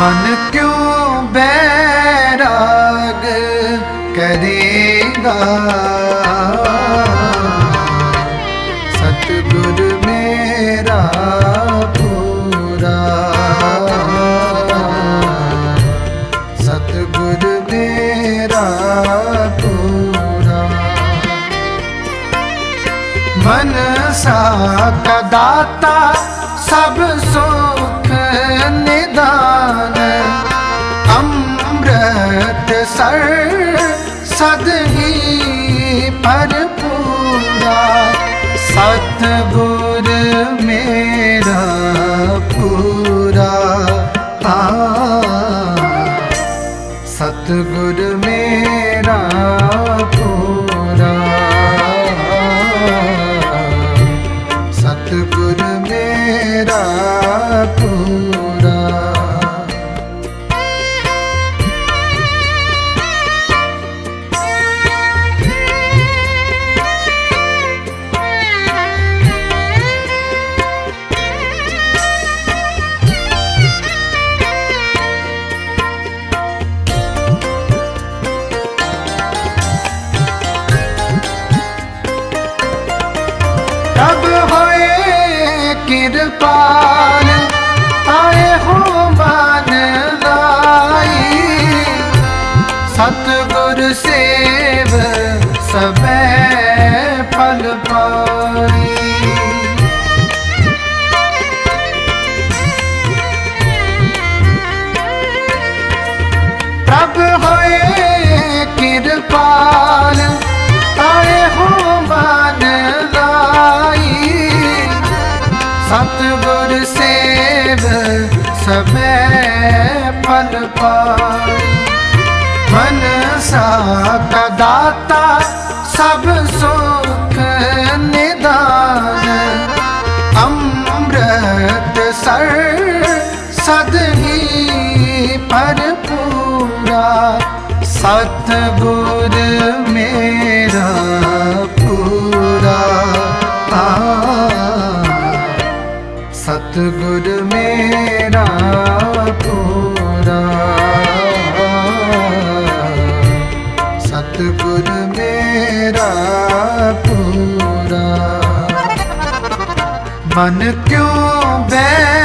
मन क्यों बैराग करेगा? सतगुर मेरा पूरा। सतगुर मेरा पूरा। मन सा कदाता सब सुख सतगुर मेरा पूरा कृपाल आए हो मान लाई सतगुर सेव सबे फल पाई मन सा कदाता सब सुख निदान। अमृत सर सद ही पर पूरा। सतगुर मेरा पूरा। आ सतगुर मेरा पूरा। सतगुर मेरा पूरा। मन क्यों बैराग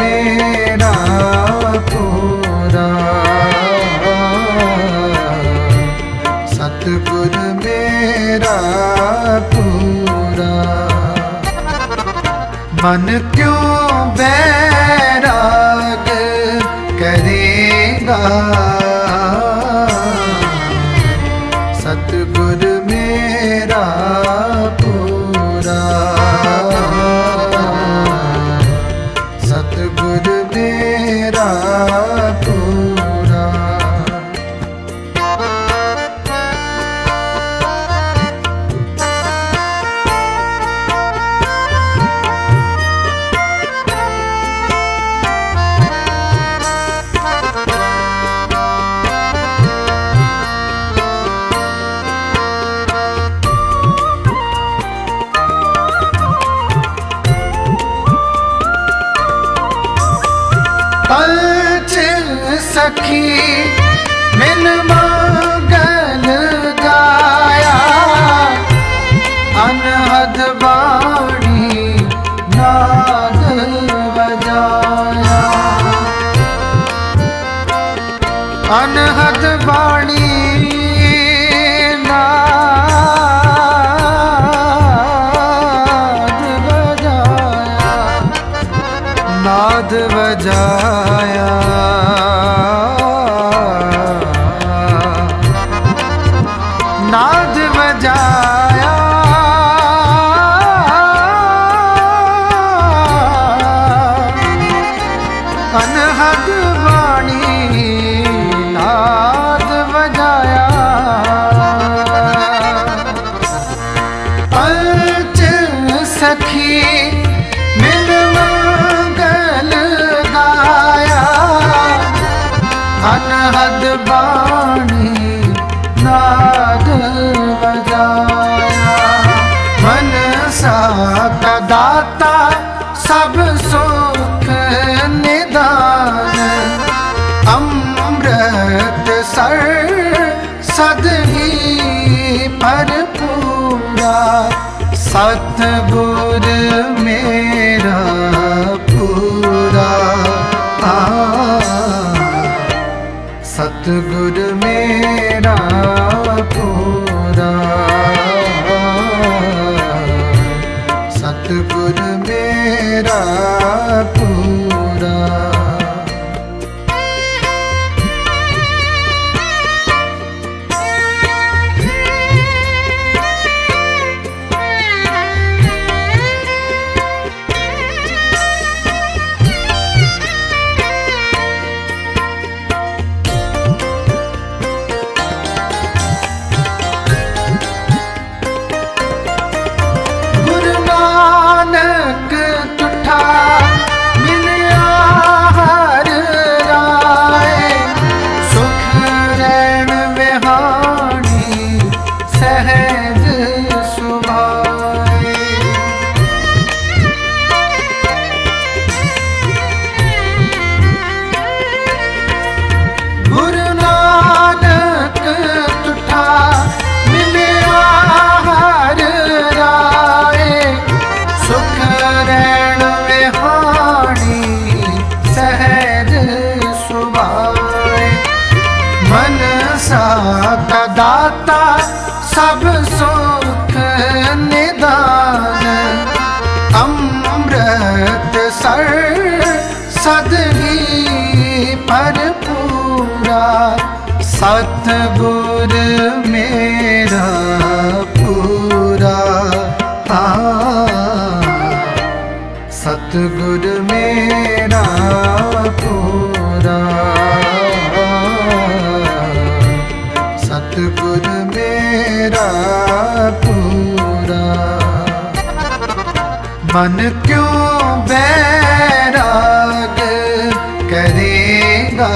मेरा पूरा। सतगुर मेरा पूरा। मन क्यों बैराग करेगा? सखी मिल मंगल गाया अनहद बाणी नाद बजाया अनहद बाणी नाद बजाया नाद बजाया ਨਾਦ ਵਜਾਇਆ। ਅਨਹਦ ਬਾਣੀ ਨਾਦ ਵਜਾਇਆ। ਅਰਚ ਸਖੀ सतगुर मेरा पूरा। सतगुर मेरा मन सा दाता सब सुख निदान। अमृत सर सदगी पर पूरा। सतगुर मन क्यों बैराग करेगा